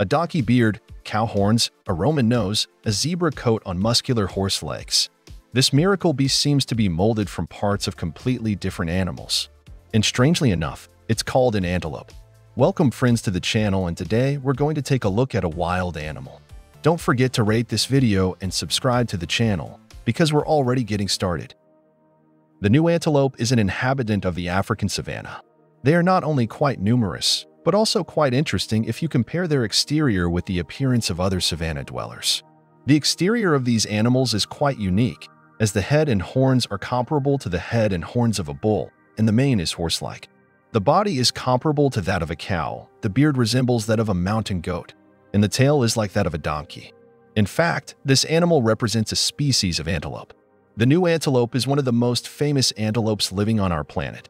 a donkey beard, cow horns, a Roman nose, a zebra coat on muscular horse legs. This miracle beast seems to be molded from parts of completely different animals. And strangely enough, it's called an antelope. Welcome friends to the channel and today we're going to take a look at a wild animal. Don't forget to rate this video and subscribe to the channel because we're already getting started. The gnu antelope is an inhabitant of the African savanna. They are not only quite numerous, but also quite interesting if you compare their exterior with the appearance of other savanna dwellers. The exterior of these animals is quite unique, as the head and horns are comparable to the head and horns of a bull, and the mane is horse-like. The body is comparable to that of a cow, the beard resembles that of a mountain goat, and the tail is like that of a donkey. In fact, this animal represents a species of antelope. The gnu antelope is one of the most famous antelopes living on our planet.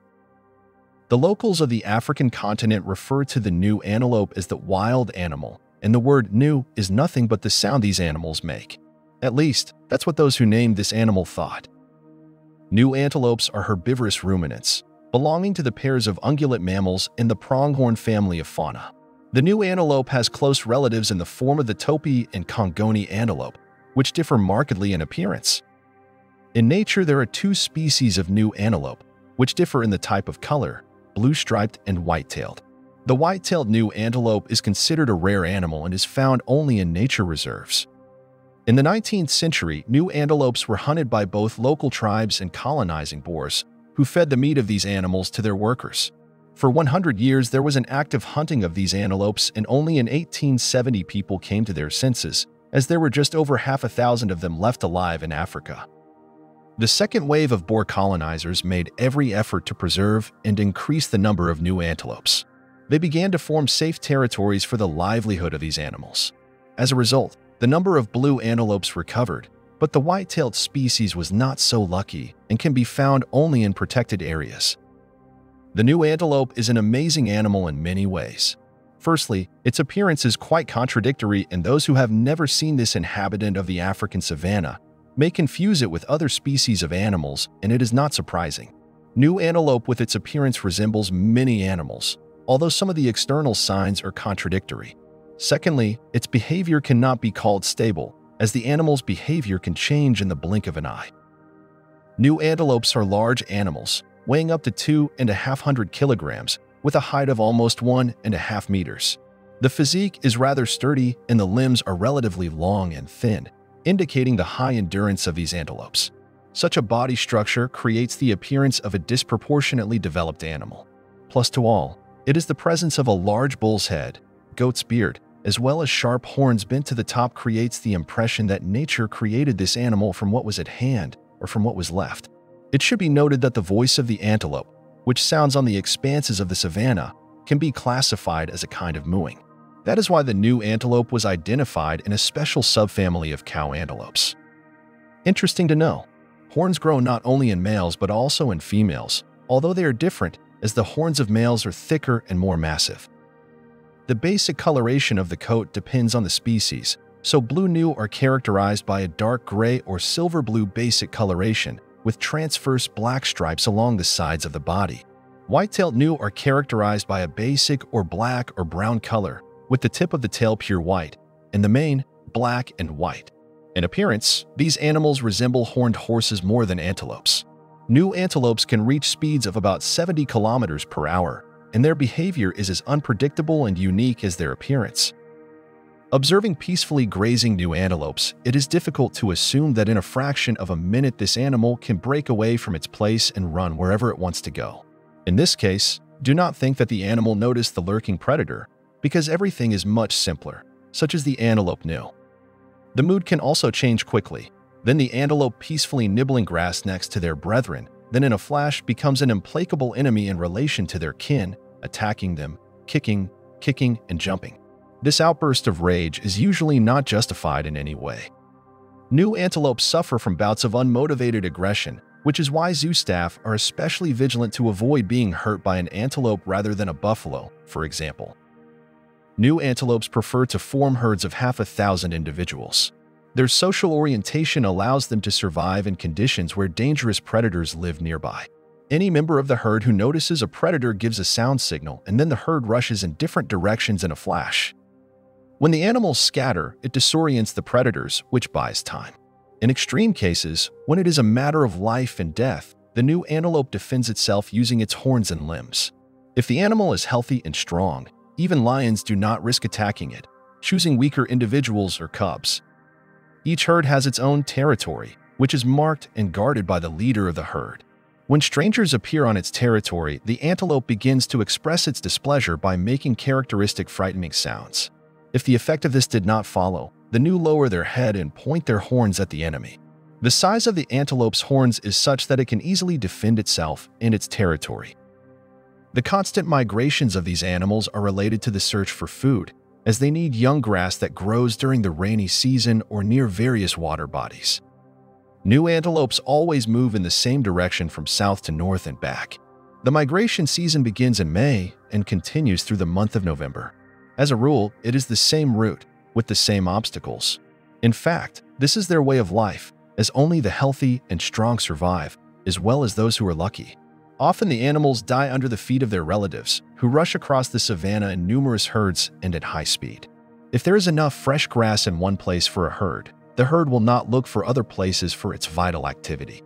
The locals of the African continent refer to the gnu antelope as the wild animal, and the word gnu is nothing but the sound these animals make. At least, that's what those who named this animal thought. Gnu antelopes are herbivorous ruminants, belonging to the pairs of ungulate mammals in the pronghorn family of fauna. The gnu antelope has close relatives in the form of the Topi and Kongoni antelope, which differ markedly in appearance. In nature, there are two species of gnu antelope, which differ in the type of color, blue-striped and white-tailed. The white-tailed gnu antelope is considered a rare animal and is found only in nature reserves. In the 19th century, gnu antelopes were hunted by both local tribes and colonizing Boers, who fed the meat of these animals to their workers. For 100 years, there was an active hunting of these antelopes, and only in 1870 people came to their senses, as there were just over half a thousand of them left alive in Africa. The second wave of Boer colonizers made every effort to preserve and increase the number of gnu antelopes. They began to form safe territories for the livelihood of these animals. As a result, the number of blue antelopes recovered, but the white-tailed species was not so lucky and can be found only in protected areas. The gnu antelope is an amazing animal in many ways. Firstly, its appearance is quite contradictory and those who have never seen this inhabitant of the African savanna may confuse it with other species of animals, and it is not surprising. Gnu antelope with its appearance resembles many animals, although some of the external signs are contradictory. Secondly, its behavior cannot be called stable, as the animal's behavior can change in the blink of an eye. Gnu antelopes are large animals, weighing up to two and a half hundred kilograms, with a height of almost one and a half meters. The physique is rather sturdy and the limbs are relatively long and thin, indicating the high endurance of these antelopes. Such a body structure creates the appearance of a disproportionately developed animal. Plus to all, it is the presence of a large bull's head, goat's beard, as well as sharp horns bent to the top creates the impression that nature created this animal from what was at hand or from what was left. It should be noted that the voice of the antelope, which sounds on the expanses of the savanna, can be classified as a kind of mooing. That is why the gnu antelope was identified in a special subfamily of cow antelopes. Interesting to know, horns grow not only in males but also in females, although they are different as the horns of males are thicker and more massive. The basic coloration of the coat depends on the species, so blue gnu are characterized by a dark gray or silver blue basic coloration with transverse black stripes along the sides of the body. White-tailed gnu are characterized by a basic or black or brown color with the tip of the tail pure white, and the mane black and white. In appearance, these animals resemble horned horses more than antelopes. Gnu antelopes can reach speeds of about 70 kilometers per hour, and their behavior is as unpredictable and unique as their appearance. Observing peacefully grazing gnu antelopes, it is difficult to assume that in a fraction of a minute this animal can break away from its place and run wherever it wants to go. In this case, do not think that the animal noticed the lurking predator, because everything is much simpler, such as the antelope knew. The mood can also change quickly. Then the antelope peacefully nibbling grass next to their brethren, then in a flash becomes an implacable enemy in relation to their kin, attacking them, kicking, kicking, and jumping. This outburst of rage is usually not justified in any way. Gnu antelopes suffer from bouts of unmotivated aggression, which is why zoo staff are especially vigilant to avoid being hurt by an antelope rather than a buffalo, for example gnu antelopes prefer to form herds of half a thousand individuals. Their social orientation allows them to survive in conditions where dangerous predators live nearby. Any member of the herd who notices a predator gives a sound signal, and then the herd rushes in different directions in a flash. When the animals scatter, it disorients the predators, which buys time. In extreme cases, when it is a matter of life and death, the gnu antelope defends itself using its horns and limbs. If the animal is healthy and strong, even lions do not risk attacking it, choosing weaker individuals or cubs. Each herd has its own territory, which is marked and guarded by the leader of the herd. When strangers appear on its territory, the antelope begins to express its displeasure by making characteristic frightening sounds. If the effect of this did not follow, the gnu lower their head and point their horns at the enemy. The size of the antelope's horns is such that it can easily defend itself and its territory. The constant migrations of these animals are related to the search for food, as they need young grass that grows during the rainy season or near various water bodies. Gnu antelopes always move in the same direction from south to north and back. The migration season begins in May and continues through the month of November. As a rule, it is the same route, with the same obstacles. In fact, this is their way of life, as only the healthy and strong survive, as well as those who are lucky. Often the animals die under the feet of their relatives, who rush across the savanna in numerous herds and at high speed. If there is enough fresh grass in one place for a herd, the herd will not look for other places for its vital activity.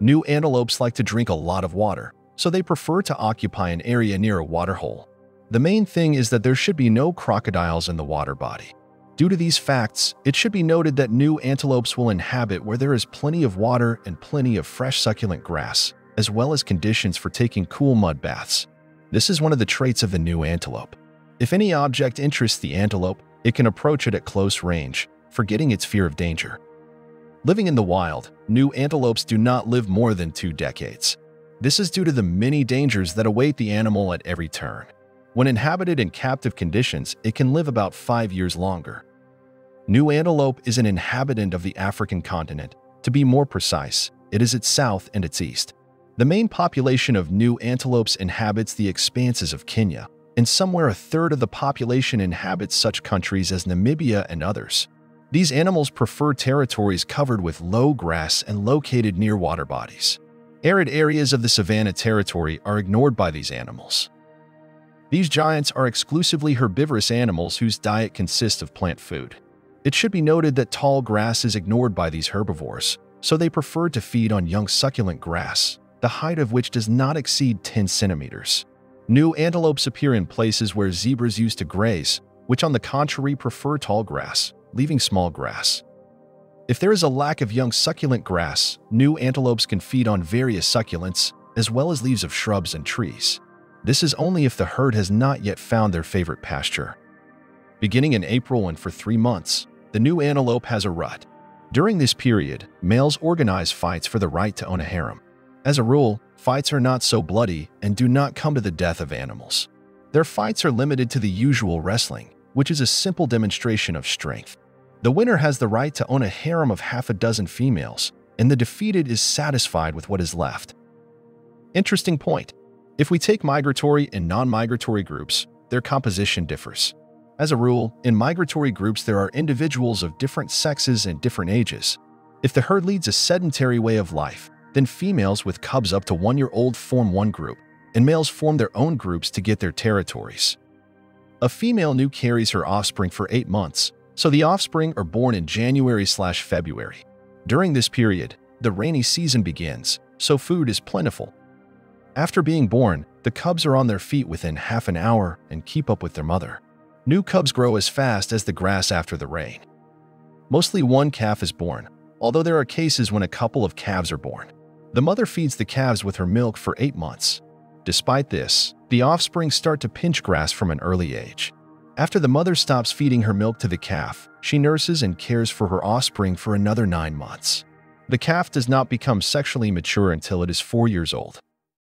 Gnu antelopes like to drink a lot of water, so they prefer to occupy an area near a waterhole. The main thing is that there should be no crocodiles in the water body. Due to these facts, it should be noted that gnu antelopes will inhabit where there is plenty of water and plenty of fresh succulent grass, as well as conditions for taking cool mud baths. This is one of the traits of the gnu antelope. If any object interests the antelope, it can approach it at close range, forgetting its fear of danger. Living in the wild, gnu antelopes do not live more than two decades. This is due to the many dangers that await the animal at every turn. When inhabited in captive conditions, it can live about five years longer. Gnu Antelope is an inhabitant of the African continent. To be more precise, it is its south and its east. The main population of gnu antelopes inhabits the expanses of Kenya, and somewhere a third of the population inhabits such countries as Namibia and others. These animals prefer territories covered with low grass and located near water bodies. Arid areas of the savanna territory are ignored by these animals. These giants are exclusively herbivorous animals whose diet consists of plant food. It should be noted that tall grass is ignored by these herbivores, so they prefer to feed on young succulent grass, the height of which does not exceed 10 centimeters. Gnu antelopes appear in places where zebras used to graze, which on the contrary prefer tall grass, leaving small grass. If there is a lack of young succulent grass, gnu antelopes can feed on various succulents, as well as leaves of shrubs and trees. This is only if the herd has not yet found their favorite pasture. Beginning in April and for three months, the gnu antelope has a rut. During this period, males organize fights for the right to own a harem. As a rule, fights are not so bloody and do not come to the death of animals. Their fights are limited to the usual wrestling, which is a simple demonstration of strength. The winner has the right to own a harem of half a dozen females, and the defeated is satisfied with what is left. Interesting point. If we take migratory and non-migratory groups, their composition differs. As a rule, in migratory groups there are individuals of different sexes and different ages. If the herd leads a sedentary way of life, then females with cubs up to one-year-old form one group, and males form their own groups to get their territories. A female gnu carries her offspring for eight months, so the offspring are born in January slash February. During this period, the rainy season begins, so food is plentiful, after being born, the cubs are on their feet within half an hour and keep up with their mother. Gnu cubs grow as fast as the grass after the rain. Mostly one calf is born, although there are cases when a couple of calves are born. The mother feeds the calves with her milk for eight months. Despite this, the offspring start to pinch grass from an early age. After the mother stops feeding her milk to the calf, she nurses and cares for her offspring for another nine months. The calf does not become sexually mature until it is four years old.